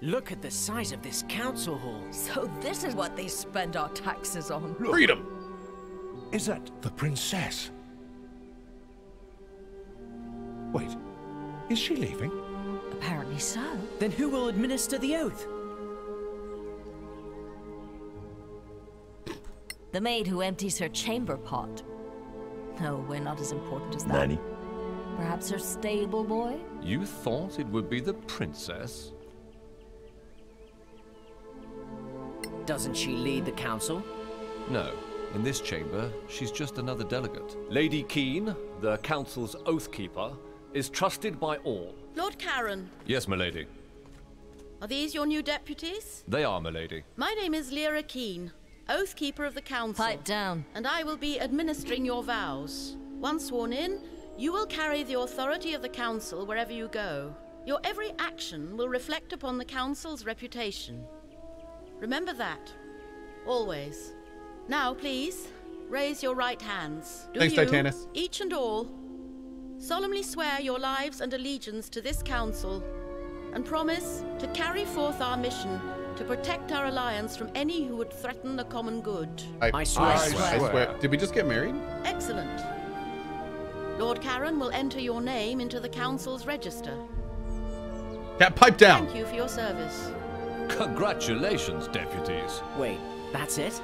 Look at the size of this council hall. So this is what they spend our taxes on. Freedom! Is that the princess? Wait, is she leaving? Apparently so. Then who will administer the oath? The maid who empties her chamber pot. No, we're not as important as that. Nanny? Perhaps her stable boy? You thought it would be the princess? Doesn't she lead the council? No. In this chamber, she's just another delegate. Lady Keene, the council's oath keeper, is trusted by all. Lord Karen, Yes, milady. are these your new deputies? They are, milady. My name is Lyra Keene, Oath Keeper of the Council. Pipe down. And I will be administering your vows. Once sworn in, you will carry the authority of the Council wherever you go. Your every action will reflect upon the Council's reputation. Remember that. Always. Now, please, raise your right hands. Do Thanks, you, Titanus. each and all, solemnly swear your lives and allegiance to this Council and promise to carry forth our mission to protect our alliance from any who would threaten the common good. I swear. I I swear. swear. Did we just get married? Excellent. Lord Karen will enter your name into the Council's register. Cat, pipe down. Thank you for your service. Congratulations, deputies. Wait, that's it?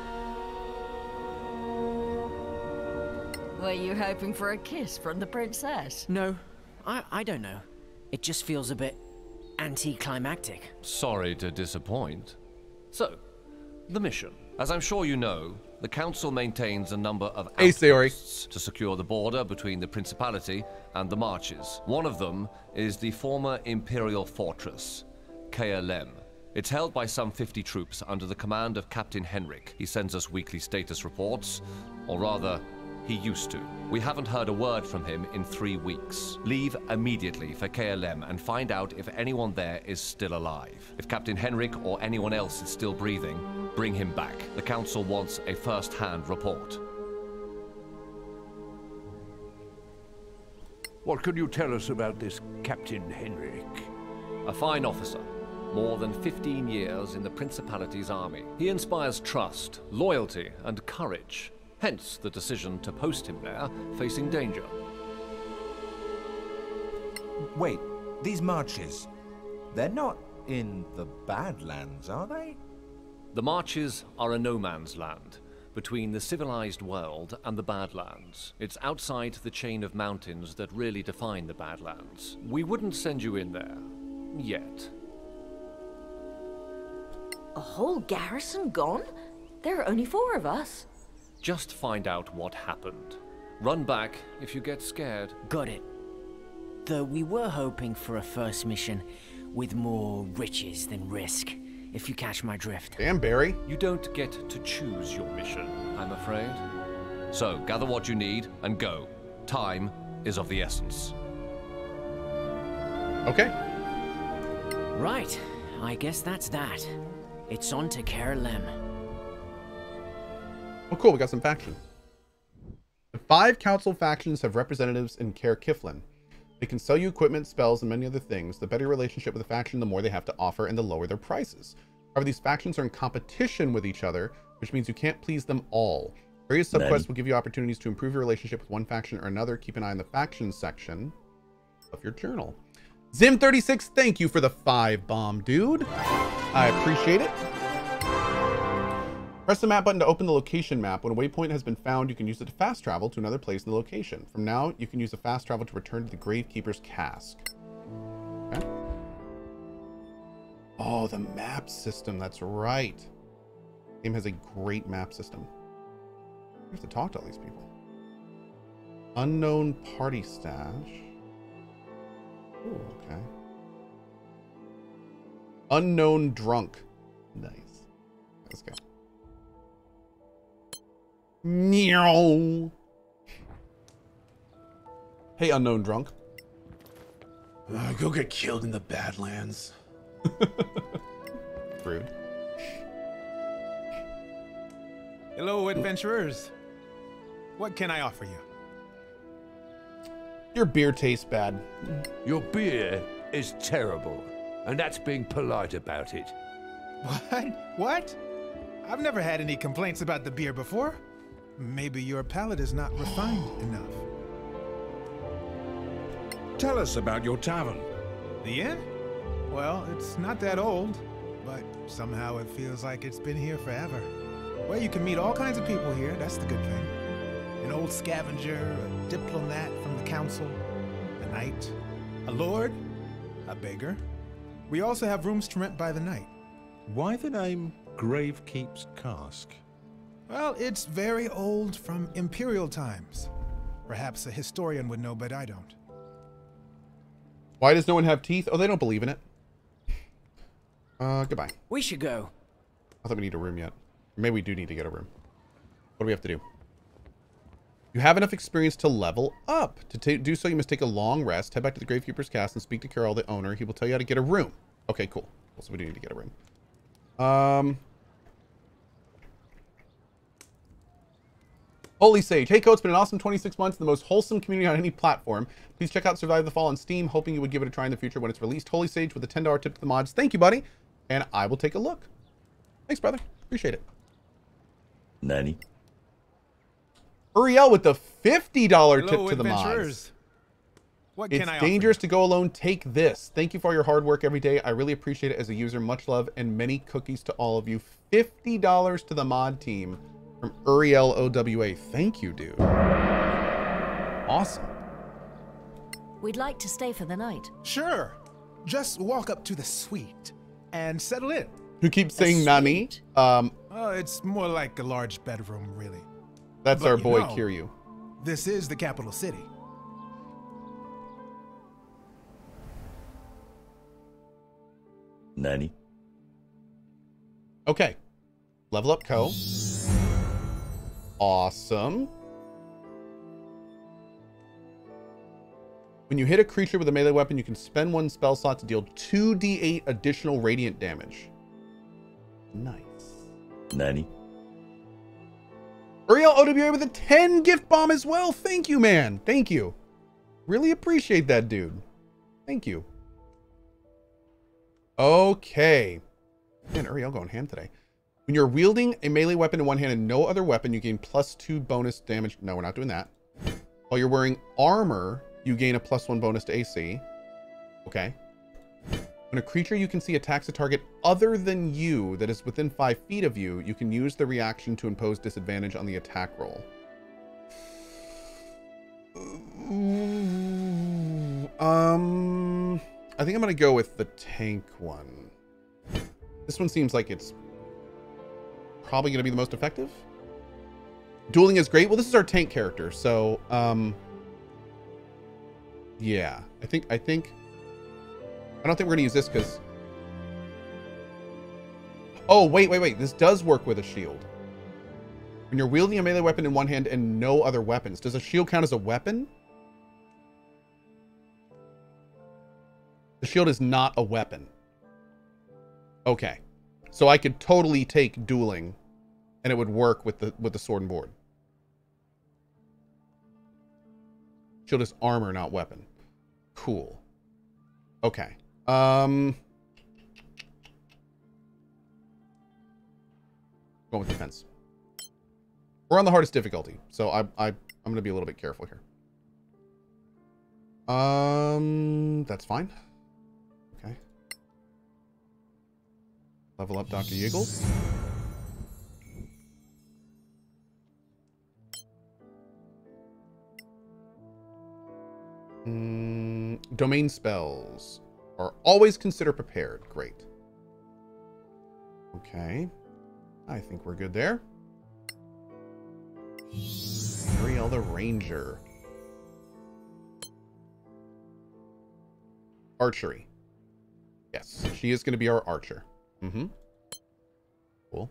Were you hoping for a kiss from the princess? No, I, I don't know. It just feels a bit anticlimactic. Sorry to disappoint. So, the mission. As I'm sure you know, the Council maintains a number of Hey, outposts to secure the border between the Principality and the Marches. One of them is the former Imperial Fortress, Caer Lem. It's held by some 50 troops under the command of Captain Henrik. He sends us weekly status reports, or rather, he used to. We haven't heard a word from him in three weeks. Leave immediately for Caer Lem and find out if anyone there is still alive. If Captain Henrik or anyone else is still breathing, bring him back. The Council wants a first hand report. What can you tell us about this Captain Henrik? A fine officer. More than 15 years in the Principality's army. He inspires trust, loyalty, and courage. Hence the decision to post him there, facing danger. Wait, these marches, they're not in the Badlands, are they? The Marches are a no man's land, between the civilized world and the Badlands. It's outside the chain of mountains that really define the Badlands. We wouldn't send you in there. Yet. A whole garrison gone? There are only four of us. Just find out what happened. Run back if you get scared. Got it. Though we were hoping for a first mission with more riches than risk, if you catch my drift. Damn, Barry. You don't get to choose your mission, I'm afraid. So, gather what you need and go. Time is of the essence. Okay. Right, I guess that's that. It's on to Caer Lem. Oh, cool. We got some faction. The five council factions have representatives in Caer Cyflen. They can sell you equipment, spells, and many other things. The better your relationship with the faction, the more they have to offer and the lower their prices. However, these factions are in competition with each other, which means you can't please them all. Various Then- subquests will give you opportunities to improve your relationship with one faction or another. Keep an eye on the factions section of your journal. Zim36, thank you for the five bomb, dude. I appreciate it. Press the map button to open the location map. When a waypoint has been found, you can use it to fast travel to another place in the location. From now, you can use the fast travel to return to the Gravekeeper's Cask. Okay. Oh, the map system. That's right. Game has a great map system. We have to talk to all these people. Unknown party stash. Ooh, okay. Unknown drunk. Nice. Let's go. Meow. Hey, unknown drunk. Uh, go get killed in the Badlands. Rude. Hello, adventurers. What can I offer you? Your beer tastes bad. Your beer is terrible. And that's being polite about it. What? What? I've never had any complaints about the beer before. Maybe your palate is not refined enough. Tell us about your tavern. The inn? Well, it's not that old, but somehow it feels like it's been here forever. Well, you can meet all kinds of people here, that's the good thing. An old scavenger, a diplomat from the council, a knight, a lord, a beggar. We also have rooms to rent by the night. Why the name Gravekeeper's Cask? Well, it's very old from Imperial times. Perhaps a historian would know, but I don't. Why does no one have teeth? Oh, they don't believe in it. Uh, goodbye. We should go. I thought we need a room yet. Maybe we do need to get a room. What do we have to do? You have enough experience to level up. To do so, you must take a long rest, head back to the Gravekeeper's Cask, and speak to Carol, the owner. He will tell you how to get a room. Okay, cool. So we do need to get a room. Um... Holy Sage. Hey, Coach, it's been an awesome 26 months, the most wholesome community on any platform. Please check out Survive the Fall on Steam, hoping you would give it a try in the future when it's released. Holy Sage with a $10 tip to the mods. Thank you, buddy. And I will take a look. Thanks, brother. Appreciate it. Nanny. Uriel with the $50 Hello, tip to the mods. adventurers. What It's can I offer dangerous to go alone. Take this. Thank you for your hard work every day. I really appreciate it as a user. Much love and many cookies to all of you. $50 to the mod team from Uriel OWA. Thank you, dude. Awesome. We'd like to stay for the night. Sure. Just walk up to the suite and settle in. Who keeps saying Nani? Um, Oh, it's more like a large bedroom, really. That's But our you boy know- Kiryu. This is the capital city. Nanny. Okay. Level up Co. Awesome. When you hit a creature with a melee weapon, you can spend one spell slot to deal 2d8 additional radiant damage. Nice. Nanny. Uriel OWA with a 10 gift bomb as well. Thank you, man. Thank you. Really appreciate that, dude. Thank you. Okay. Man, Uriel going ham today. When you're wielding a melee weapon in one hand and no other weapon, you gain plus two bonus damage. No, we're not doing that. While you're wearing armor, you gain a plus one bonus to AC. Okay. When a creature you can see attacks a target other than you that is within five feet of you, you can use the reaction to impose disadvantage on the attack roll. Um, I think I'm gonna go with the tank one. This one seems like it's probably gonna be the most effective. Dueling is great. Well, this is our tank character, so um, yeah, I think I think I don't think we're gonna use this because. Oh wait, wait, wait! This does work with a shield. When you're wielding a melee weapon in one hand and no other weapons, does a shield count as a weapon? The shield is not a weapon. Okay. So I could totally take dueling and it would work with the with the sword and board. Shield is armor, not weapon. Cool. Okay. Um going with defense. We're on the hardest difficulty, so I I I'm gonna be a little bit careful here. Um that's fine. Okay. Level up Dr. Yiggles. Mm, domain spells are always consider prepared. Great. Okay. I think we're good there. Ariel the Ranger. Archery. Yes, she is going to be our archer. Mm-hmm. Cool.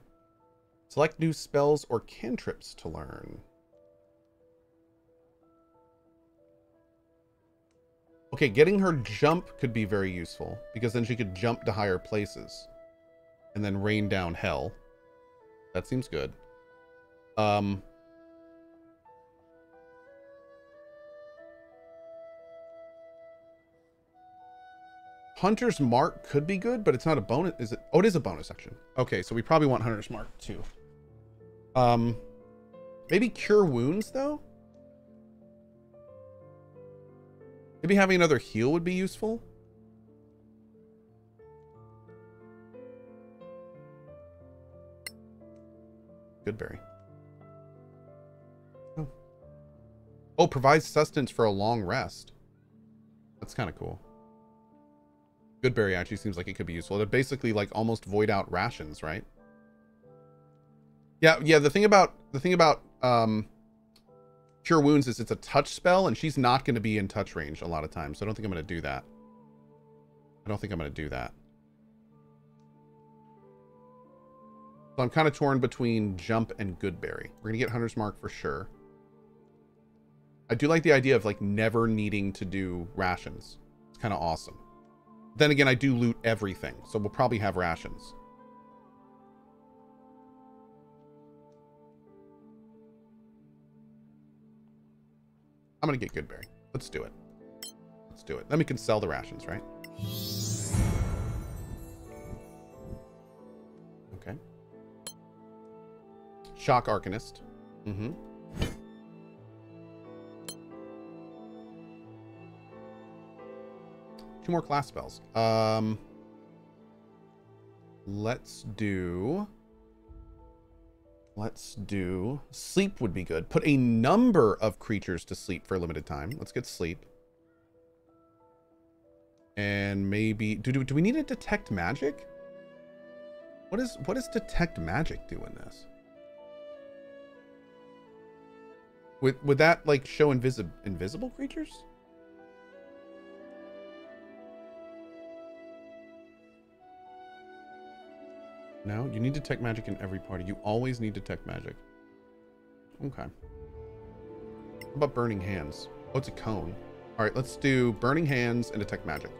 Select new spells or cantrips to learn. Okay, getting her jump could be very useful because then she could jump to higher places and then rain down hell. That seems good. Um Hunter's Mark could be good, but it's not a bonus. Is it? Oh, it is a bonus section. Okay, so we probably want Hunter's Mark too. Um, maybe Cure Wounds though. Maybe having another heal would be useful. Goodberry. Oh. Oh, provides sustenance for a long rest. That's kind of cool. Goodberry actually seems like it could be useful. They're basically like almost void out rations, right? Yeah, yeah. The thing about the thing about um, Cure Wounds is it's a touch spell, and she's not going to be in touch range a lot of times. So I don't think I'm going to do that. I don't think I'm going to do that. So I'm kind of torn between Jump and Goodberry. We're going to get Hunter's Mark for sure. I do like the idea of like never needing to do rations. It's kind of awesome. Then again, I do loot everything, so we'll probably have rations. I'm gonna get Goodberry. Let's do it. Let's do it. Then we can sell the rations, right? Okay. Shock Arcanist. Mm-hmm. Two more class spells. Um, let's do. Let's do sleep would be good. Put a number of creatures to sleep for a limited time. Let's get sleep. And maybe do, do, do we need to detect magic? What is what does detect magic do in this? Would would that like show invisible invisible creatures? No, you need to detect magic in every party. You always need to detect magic. Okay. What about burning hands? Oh, it's a cone. All right, let's do burning hands and detect magic.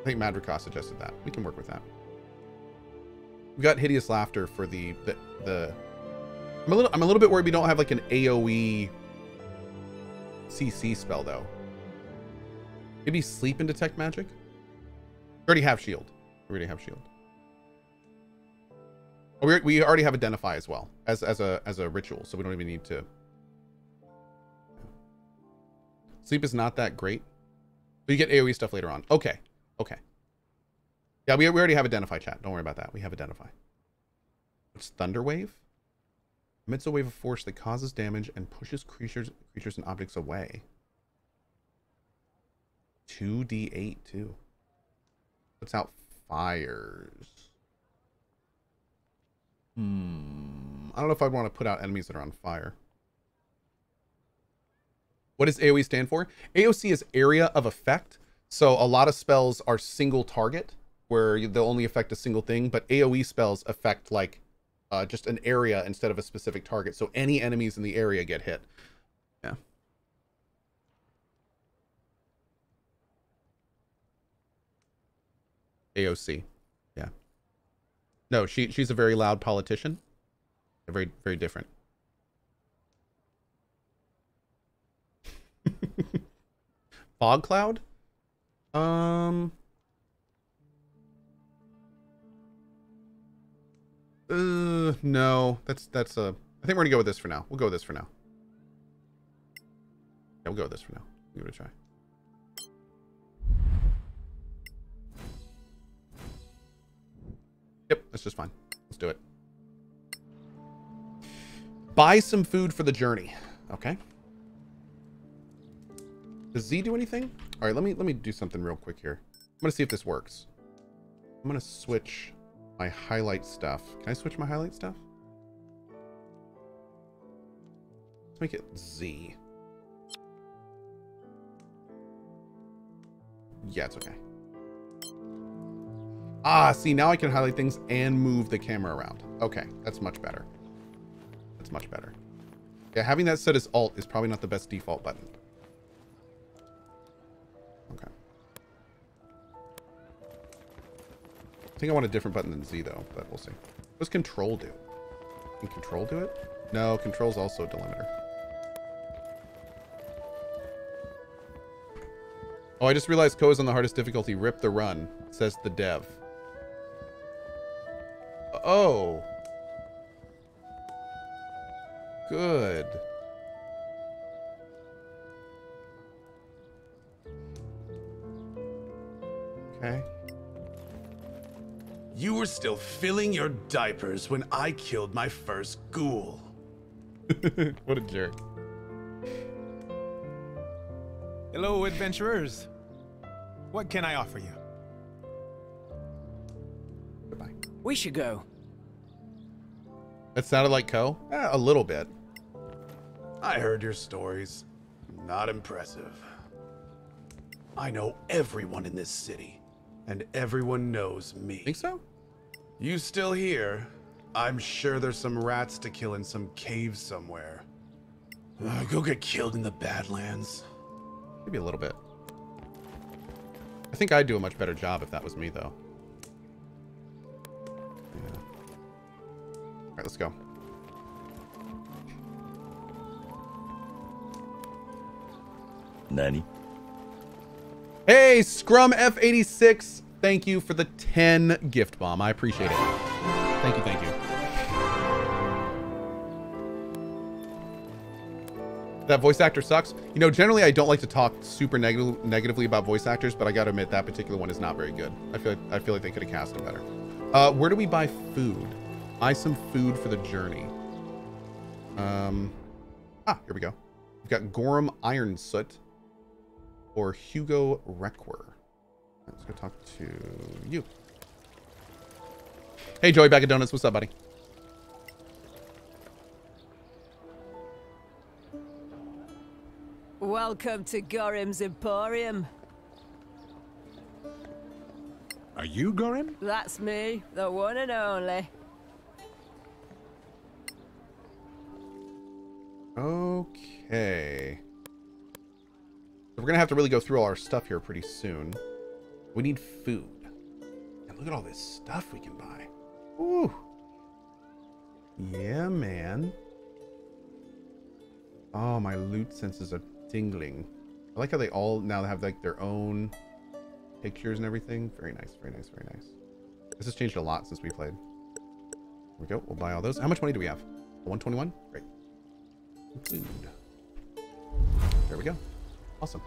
I think Madrika suggested that. We can work with that. We got hideous laughter for the the the. I'm a little I'm a little bit worried we don't have like an AOE CC spell though. Maybe sleep and detect magic. We already have shield. We already have shield. Oh, we we already have identify as well as as a as a ritual, so we don't even need to. Sleep is not that great, but you get AOE stuff later on. Okay, okay. Yeah, we we already have identify chat. Don't worry about that. We have identify. It's thunder wave? Emits a wave of force that causes damage and pushes creatures creatures and objects away. 2d8 too. Puts out fires. Hmm. I don't know if I'd want to put out enemies that are on fire. What does AoE stand for? AOC is area of effect. So a lot of spells are single target, where they'll only affect a single thing, but AoE spells affect like uh, just an area instead of a specific target. So any enemies in the area get hit. Yeah. AOC. No, she she's a very loud politician. Very very different. Fog cloud? Um Uh no, that's that's a I think we're gonna go with this for now. We'll go with this for now. Yeah, we'll go with this for now. Give it a try. Yep, that's just fine. Let's do it. Buy some food for the journey. Okay. Does Z do anything? All right, let me let me do something real quick here. I'm gonna see if this works. I'm gonna switch my highlight stuff. Can I switch my highlight stuff? Let's make it Z. Yeah, it's okay. Ah, see, now I can highlight things and move the camera around. Okay, that's much better. That's much better. Yeah, having that set as alt is probably not the best default button. Okay. I think I want a different button than Z, though, but we'll see. What does control do? Can control do it? No, control's also a delimiter. Oh, I just realized Cohh is on the hardest difficulty. Rip the run, says the dev. Oh. Good. Okay. You were still filling your diapers when I killed my first ghoul. what a jerk. Hello, adventurers. What can I offer you? Goodbye. We should go. That sounded like Cohh? Eh, a little bit. I heard your stories. Not impressive. I know everyone in this city, and everyone knows me. Think so? You still here? I'm sure there's some rats to kill in some cave somewhere. Uh, go get killed in the Badlands. Maybe a little bit. I think I'd do a much better job if that was me, though. Right, let's go. Nanny. Hey, Scrum F86. Thank you for the 10 gift bomb. I appreciate it. Thank you, thank you. That voice actor sucks. You know, generally I don't like to talk super neg negatively about voice actors, but I gotta admit that particular one is not very good. I feel like, I feel like they could have cast him better. Uh, where do we buy food? Buy some food for the journey. Um, ah, here we go. We've got Gorham Iron Soot or Hugo Reckwer. Let's go talk to you. Hey, Joey, bag of donuts. What's up, buddy? Welcome to Gorim's Emporium. Are you Gorim? That's me, the one and only. Okay. We're gonna have to really go through all our stuff here pretty soon. We need food. And look at all this stuff we can buy. Ooh. Yeah, man. Oh, my loot senses are tingling. I like how they all now have like their own pictures and everything. Very nice, very nice, very nice. This has changed a lot since we played. Here we go. We'll buy all those. How much money do we have? 121? Great. Food. There we go. Awesome.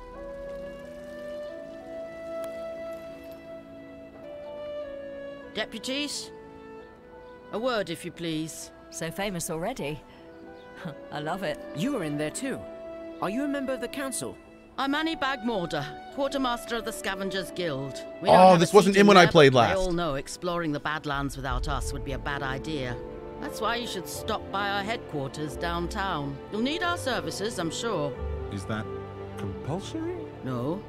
Deputies? A word, if you please. So famous already. I love it. You were in there too. Are you a member of the council? I'm Annie Bagmorda, quartermaster of the Scavengers Guild. We Oh, don't have a this wasn't in when I played last. They all know exploring the Badlands without us would be a bad idea. That's why you should stop by our headquarters downtown. You'll need our services, I'm sure. Is that compulsory? No.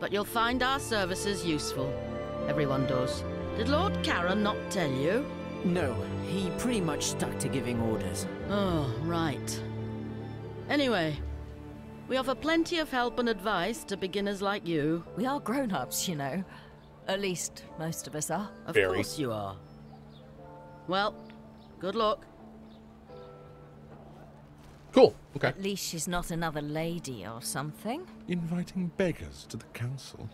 But you'll find our services useful. Everyone does. Did Lord Karen not tell you? No, he pretty much stuck to giving orders. Oh, right. Anyway, we offer plenty of help and advice to beginners like you. We are grown-ups, you know. At least, most of us are. Of course you are. Well, good luck. Cool. Okay. At least she's not another lady or something. Inviting beggars to the council?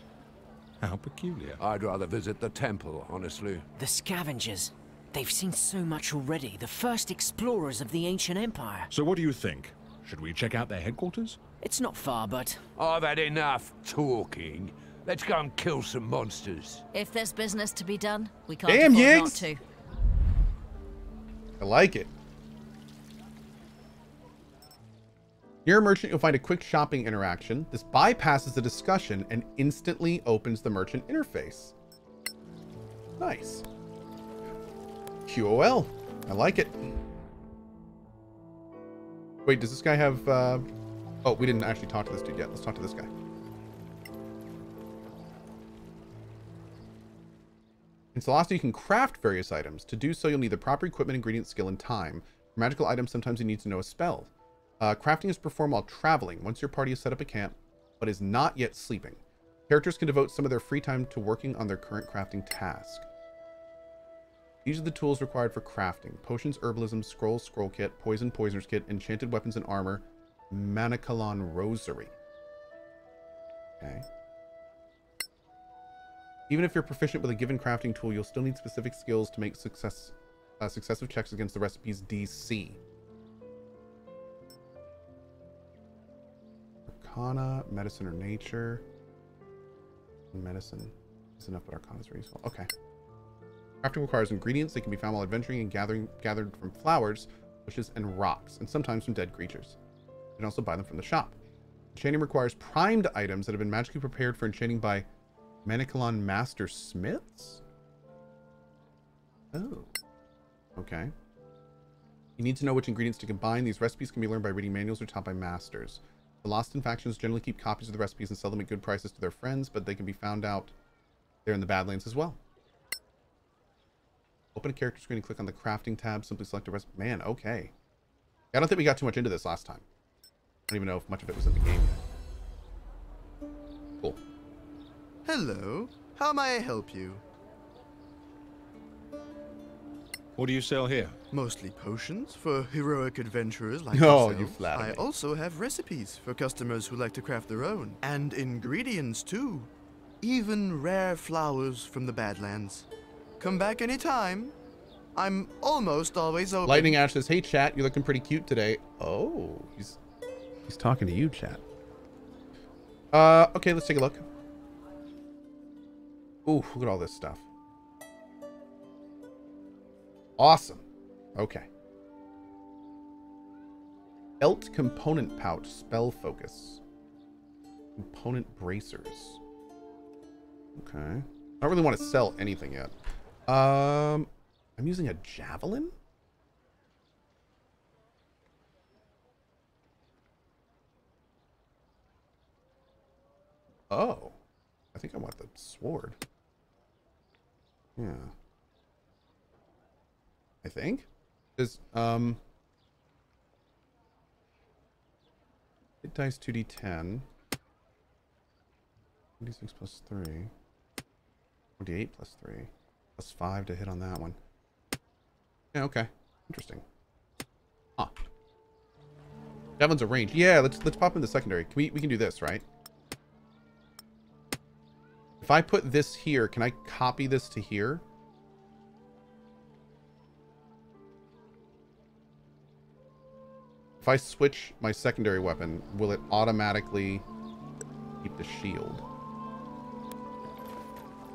How peculiar. I'd rather visit the temple, honestly. The scavengers. They've seen so much already. The first explorers of the ancient empire. So what do you think? Should we check out their headquarters? It's not far, but I've had enough talking. Let's go and kill some monsters. If there's business to be done, we can't Damn, afford Yiggs! not to. I like it. Near a merchant, you'll find a quick shopping interaction. This bypasses the discussion and instantly opens the merchant interface. Nice. QOL. I like it. Wait, does this guy have... Uh... Oh, we didn't actually talk to this dude yet. Let's talk to this guy. In Solasta, you can craft various items. To do so, you'll need the proper equipment, ingredient, skill, and time. For magical items, sometimes you need to know a spell. Uh, crafting is performed while traveling, once your party has set up a camp, but is not yet sleeping. Characters can devote some of their free time to working on their current crafting task. These are the tools required for crafting. Potions, herbalism, scrolls, scroll kit, poison, poisoner's kit, enchanted weapons and armor, Manacalon Rosary. Okay. Even if you're proficient with a given crafting tool, you'll still need specific skills to make success uh, successive checks against the recipe's DC. Arcana, medicine, or nature. Medicine is enough, but Arcana is very useful. Okay. Crafting requires ingredients that can be found while adventuring and gathering gathered from flowers, bushes, and rocks, and sometimes from dead creatures. You can also buy them from the shop. Enchanting requires primed items that have been magically prepared for enchanting by Manacalon Master Smiths? Oh. Okay. You need to know which ingredients to combine. These recipes can be learned by reading manuals or taught by masters. The Lost in factions generally keep copies of the recipes and sell them at good prices to their friends, but they can be found out there in the Badlands as well. Open a character screen and click on the crafting tab. Simply select a recipe. Man, okay. I don't think we got too much into this last time. I don't even know if much of it was in the game yet. Cool. Hello. How may I help you? What do you sell here? Mostly potions for heroic adventurers like Oh, yourself. you flatter I me. also have recipes for customers who like to craft their own. And ingredients too. Even rare flowers from the Badlands. Come back anytime. I'm almost always open. Lightning Ash says, "Hey chat, you're looking pretty cute today." Oh, he's he's talking to you, chat. Uh, okay, let's take a look. Ooh, look at all this stuff. Awesome. Okay. Elt component pouch, spell focus. Component bracers. Okay. I don't really want to sell anything yet. Um, I'm using a javelin. Oh, I think I want the sword. Yeah. I think. Is um. Hit dice 2d10. 1d6 plus 3. 1d8 plus 3. Plus 5 to hit on that one. Yeah, okay. Interesting. Huh. one's a range. Yeah, let's let's pop in the secondary. Can we we can do this, right? If I put this here, can I copy this to here? If I switch my secondary weapon, will it automatically keep the shield?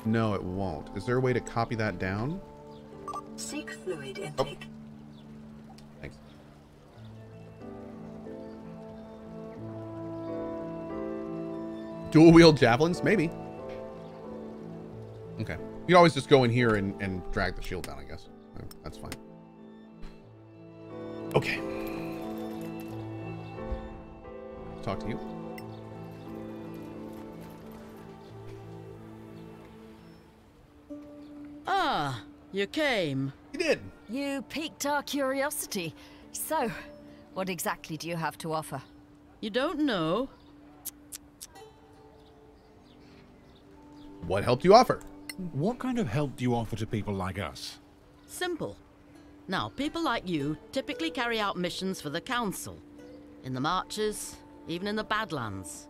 No, it won't. Is there a way to copy that down? Seek fluid oh. intake. Thanks. Dual wield javelins? Maybe. Okay. You can always just go in here and, and drag the shield down, I guess. That's fine. Okay. Talk to you. Ah, you came. You did. You piqued our curiosity. So, what exactly do you have to offer? You don't know? What help do you offer? What kind of help do you offer to people like us? Simple. Now, people like you typically carry out missions for the Council. In the Marches, even in the Badlands.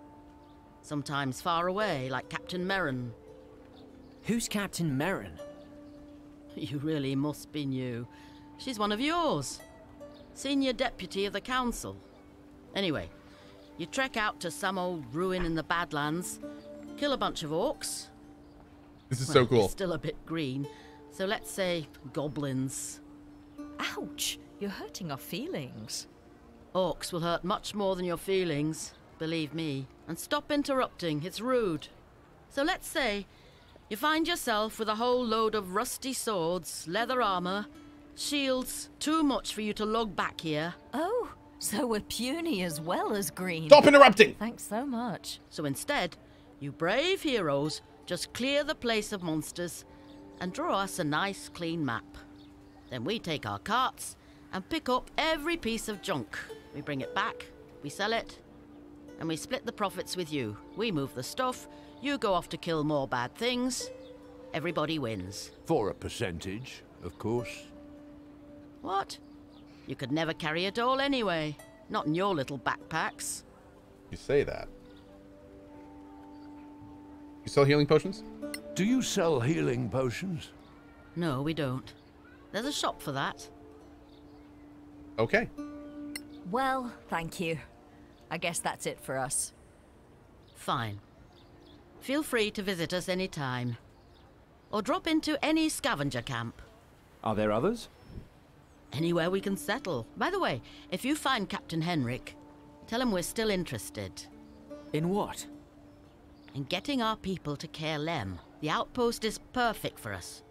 Sometimes far away, like Captain Merrin. Who's Captain Merrin? You really must be new. She's one of yours. Senior Deputy of the Council. Anyway, you trek out to some old ruin in the Badlands, kill a bunch of orcs. This is Well, so you're cool. still a bit green, so let's say goblins. Ouch! You're hurting our feelings. Orcs will hurt much more than your feelings, believe me. And stop interrupting, it's rude. So let's say you find yourself with a whole load of rusty swords, leather armor, shields, too much for you to log back here. Oh, so we're puny as well as green. Stop interrupting! Thanks so much. So instead, you brave heroes just clear the place of monsters and draw us a nice clean map. Then we take our carts and pick up every piece of junk. We bring it back, we sell it, and we split the profits with you. We move the stuff, you go off to kill more bad things. Everybody wins. For a percentage, of course. What? You could never carry it all anyway. Not in your little backpacks. You say that. You sell healing potions? Do you sell healing potions? No, we don't. There's a shop for that. Okay. Well, thank you. I guess that's it for us. Fine. Feel free to visit us any time. Or drop into any scavenger camp. Are there others? Anywhere we can settle. By the way, if you find Captain Henrik, tell him we're still interested. In what? In getting our people to Lem. The outpost is perfect for us.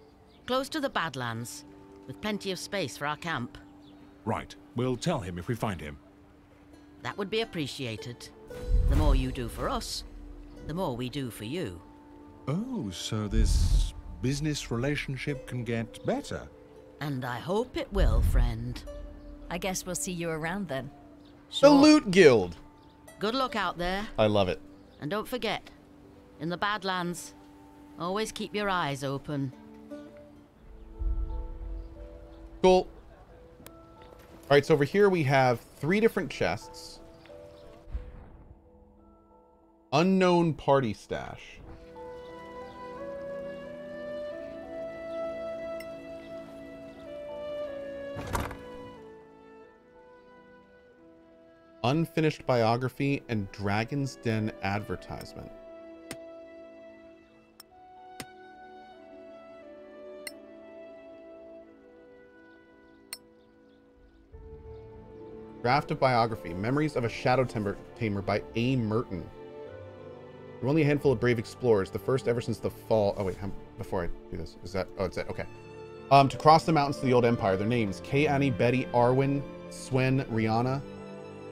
Close to the Badlands, with plenty of space for our camp. Right. We'll tell him if we find him. That would be appreciated. The more you do for us, the more we do for you. Oh, so this business relationship can get better. And I hope it will, friend. I guess we'll see you around then. The Loot Guild. Good luck out there. I love it. And don't forget, in the Badlands, always keep your eyes open. Cool. All right, so over here we have three different chests. Unknown party stash. Unfinished biography and Dragon's Den advertisement. Draft of biography. Memories of a Shadow Tamer, by A. Merton. There were only a handful of brave explorers, the first ever since the fall. Oh wait, before I do this, is that? Oh, it's it. Okay. Um, to cross the mountains to the old empire. Their names: Kay, Annie, Betty, Arwen, Swen, Rihanna,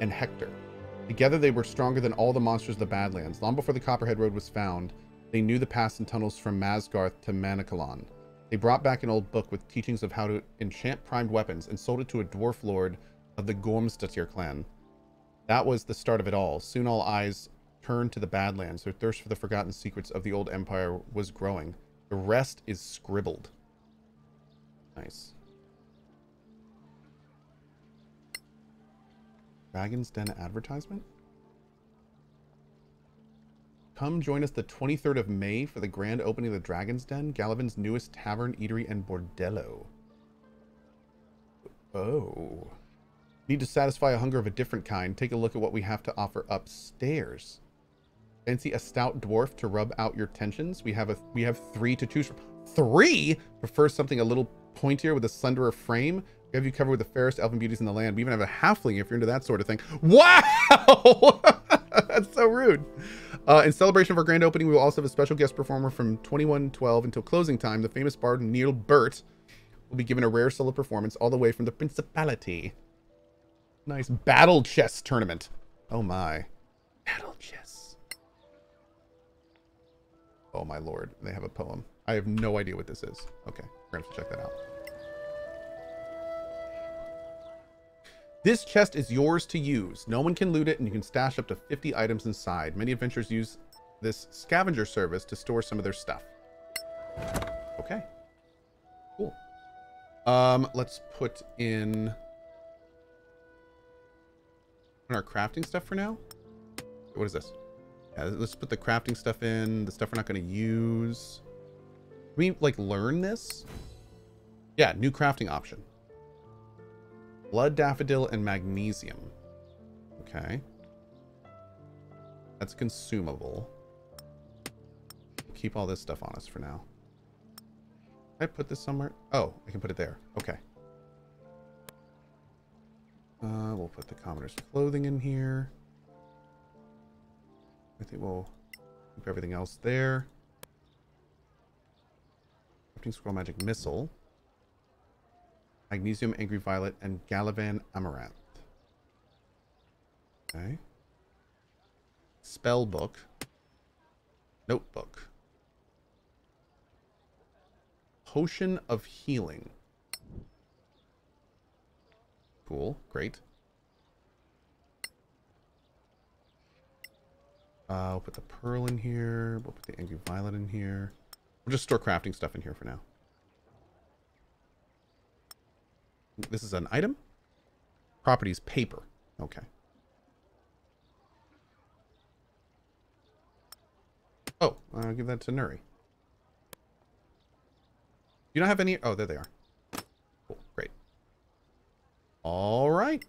and Hector. Together, they were stronger than all the monsters of the Badlands. Long before the Copperhead Road was found, they knew the paths and tunnels from Masgarth to Manacalon. They brought back an old book with teachings of how to enchant primed weapons and sold it to a dwarf lord of the Gormstatir clan. That was the start of it all. Soon all eyes turned to the Badlands. Their thirst for the forgotten secrets of the old empire was growing. The rest is scribbled. Nice. Dragon's Den advertisement? Come join us the 23rd of May for the grand opening of the Dragon's Den, Galavin's newest tavern, eatery, and bordello. Oh. Need to satisfy a hunger of a different kind. Take a look at what we have to offer upstairs. Fancy a stout dwarf to rub out your tensions? We have a we have three to choose from. Three? Prefer something a little pointier with a slenderer frame? We have you covered with the fairest elven beauties in the land. We even have a halfling if you're into that sort of thing. Wow! That's so rude. Uh, in celebration of our grand opening, we will also have a special guest performer from 2112 until closing time. The famous bard Neil Burt will be given a rare solo performance all the way from the Principality. Nice battle chess tournament. Oh my. Battle chess. Oh my lord. They have a poem. I have no idea what this is. Okay. We're going to have to check that out. This chest is yours to use. No one can loot it, and you can stash up to 50 items inside. Many adventurers use this scavenger service to store some of their stuff. Okay. Cool. Um, let's put in our crafting stuff for now. What is this? Yeah, let's put the crafting stuff in. The stuff we're not going to use. Can we like learn this? Yeah, new crafting option. Blood daffodil and magnesium. Okay. That's consumable. Keep all this stuff on us for now. Can I put this somewhere? Oh, I can put it there. Okay. Uh, we'll put the commoner's clothing in here. I think we'll keep everything else there. Crafting scroll magic missile. Magnesium Angry Violet and Galavan Amaranth. Okay. Spell book. Notebook. Potion of Healing. Cool. Great. Uh, we'll put the pearl in here. We'll put the angry violet in here. We'll just store crafting stuff in here for now. This is an item. Properties paper. Okay. Oh, I'll give that to Nuri. you don't have any? Oh, there they are. All right.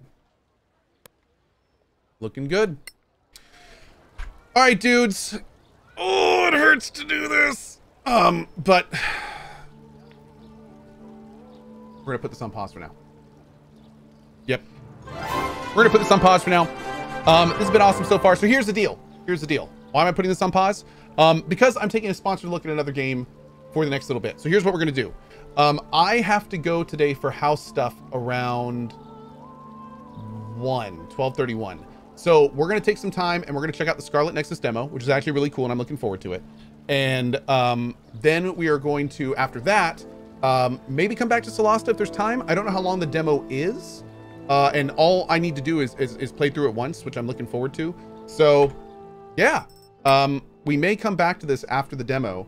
Looking good. All right, dudes. Oh, it hurts to do this. Um, but we're gonna put this on pause for now. Yep. We're gonna put this on pause for now. Um, this has been awesome so far. So here's the deal. Here's the deal. Why am I putting this on pause? Um, because I'm taking a sponsored look at another game for the next little bit. So here's what we're gonna do. Um, I have to go today for house stuff around 1, 1231. So we're going to take some time and we're going to check out the Scarlet Nexus demo, which is actually really cool and I'm looking forward to it. And um, then we are going to, after that, um, maybe come back to Solasta if there's time. I don't know how long the demo is. Uh, and all I need to do is, is, is play through it once, which I'm looking forward to. So yeah, um, we may come back to this after the demo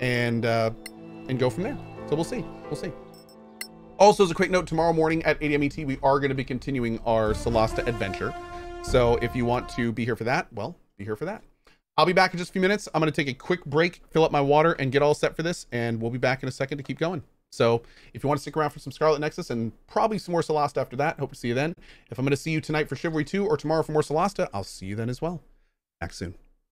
and, uh, and go from there. So we'll see. We'll see. Also, as a quick note, tomorrow morning at 8 a.m. ET, we are going to be continuing our Solasta adventure. So if you want to be here for that, well, be here for that. I'll be back in just a few minutes. I'm going to take a quick break, fill up my water, and get all set for this. And we'll be back in a second to keep going. So if you want to stick around for some Scarlet Nexus and probably some more Solasta after that, hope to see you then. If I'm going to see you tonight for Chivalry 2 or tomorrow for more Solasta, I'll see you then as well. Back soon.